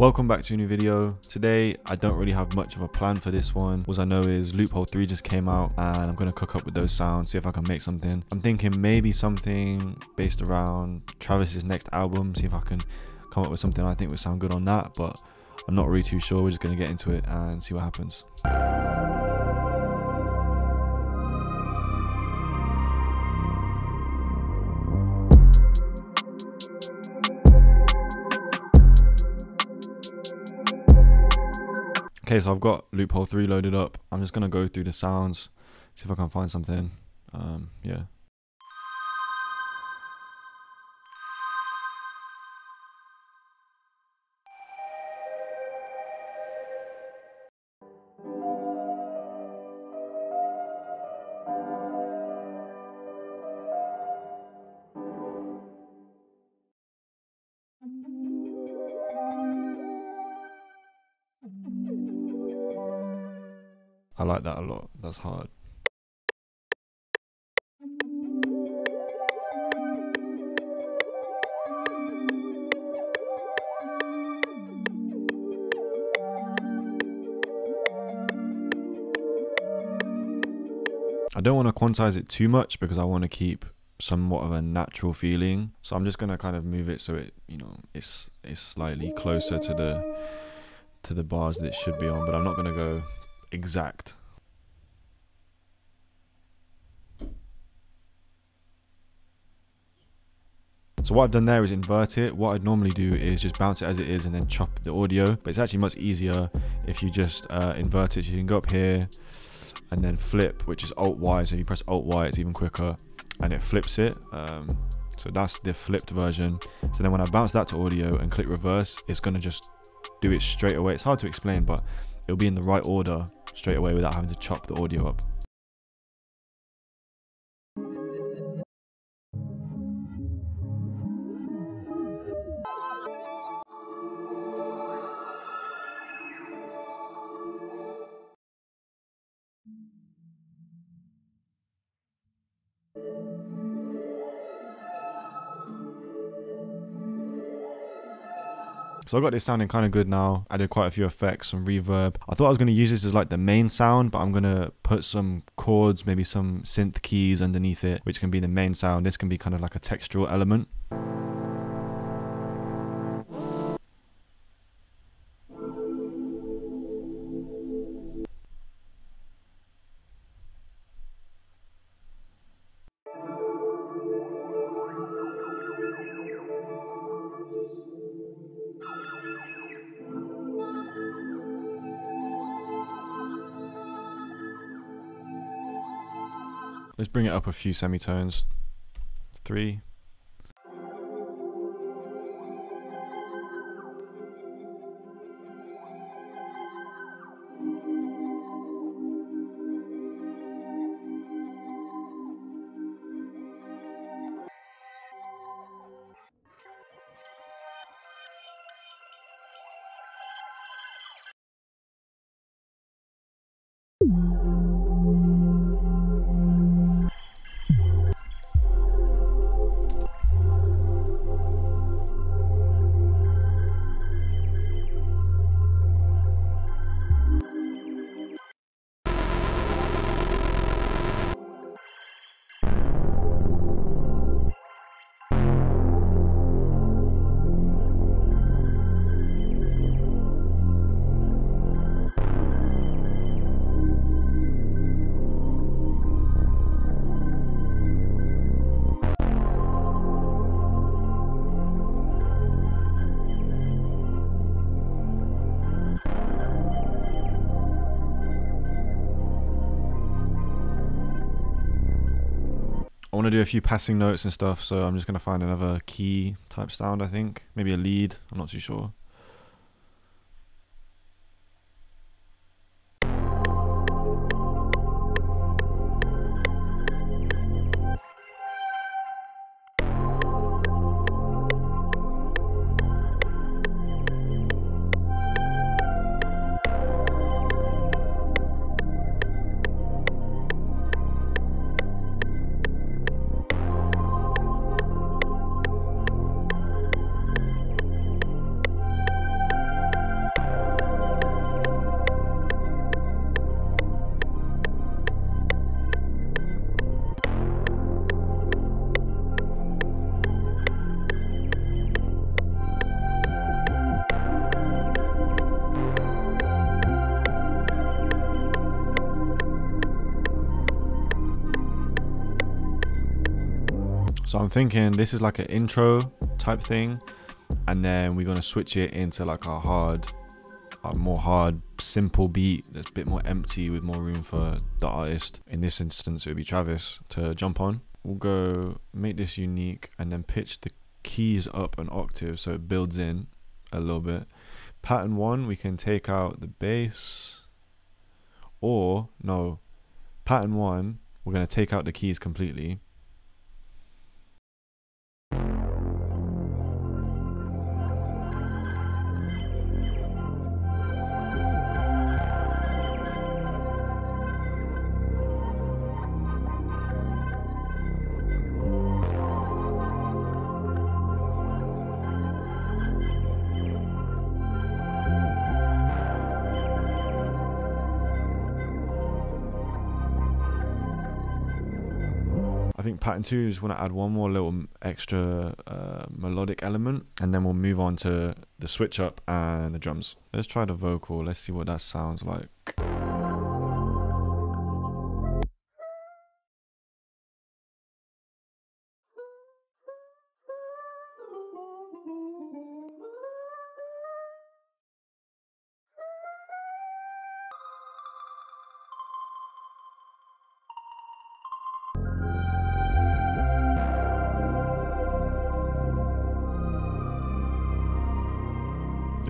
Welcome back to a new video. Today, I don't really have much of a plan for this one. All I know is Loophole 3 just came out and I'm to cook up with those sounds, see if I can make something. I'm thinking maybe something based around Travis's next album, see if I can come up with something I think would sound good on that, but I'm not really too sure. We're just to get into it and see what happens. Okay, so I've got Loophole 3 loaded up. I'm just going to go through the sounds, see if I can find something. Um, yeah. I like that a lot. That's hard. I don't want to quantize it too much because I want to keep somewhat of a natural feeling. So I'm just gonna kind of move it so it, you know, it's it's slightly closer to the to the bars that it should be on, but I'm not gonna go exact. So what I've done there is invert it. What I'd normally do is just bounce it as it is and then chop the audio. But it's actually much easier if you just uh, invert it. So you can go up here and then flip, which is Alt Y. So you press Alt Y, it's even quicker and it flips it. Um, so that's the flipped version. So then when I bounce that to audio and click reverse, it's gonna just do it straight away. It's hard to explain, but it'll be in the right order straight away without having to chop the audio up. So I got this sounding kind of good now. Added quite a few effects, some reverb. I thought I was going to use this as like the main sound, but I'm going to put some chords, maybe some synth keys underneath it, which can be the main sound. This can be kind of like a textural element. Let's bring it up a few semitones. Three. To do a few passing notes and stuff, so I'm just going to find another key type sound, I think. Maybe a lead, I'm not too sure. So I'm thinking this is like an intro type thing, and then we're gonna switch it into like a hard, a more hard, simple beat that's a bit more empty with more room for the artist. In this instance, it would be Travis to jump on. We'll go make this unique and then pitch the keys up an octave so it builds in a little bit. Pattern one, we can take out the bass, or no, pattern one, we're gonna take out the keys completely I think pattern two is want to add one more little extra uh, melodic element, and then we'll move on to the switch up and the drums. Let's try the vocal. Let's see what that sounds like.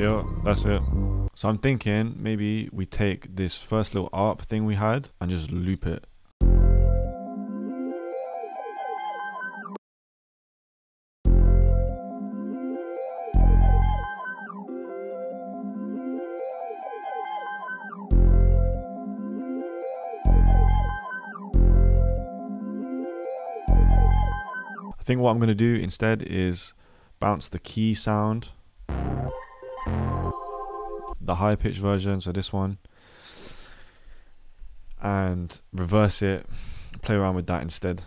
Yeah, that's it. So I'm thinking maybe we take this first little ARP thing we had and just loop it. I think what I'm going to do instead is bounce the key sound the high pitch version, so this one, and reverse it, play around with that instead.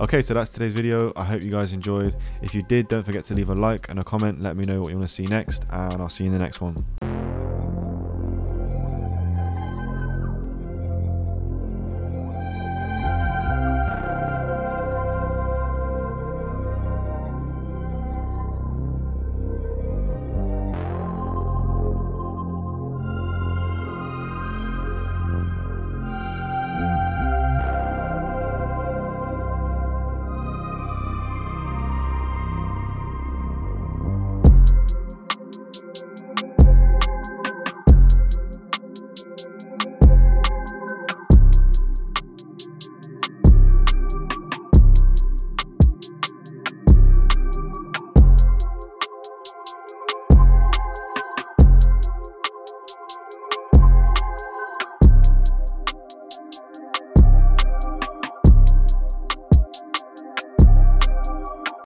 Okay, so that's today's video. I hope you guys enjoyed. If you did, don't forget to leave a like and a comment. Let me know what you want to see next, and I'll see you in the next one.